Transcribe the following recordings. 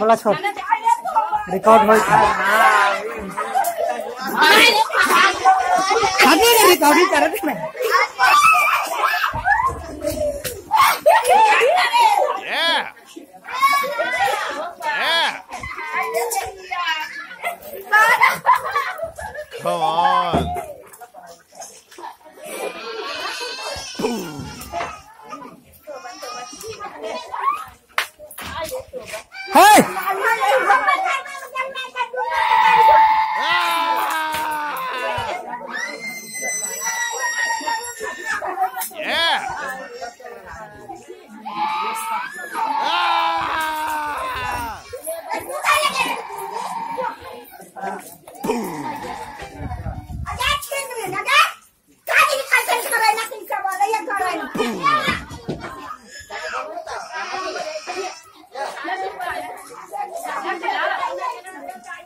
বলা আছো রেকর্ড হয়েছে। Come on. Hey!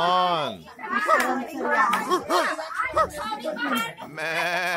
on. Man.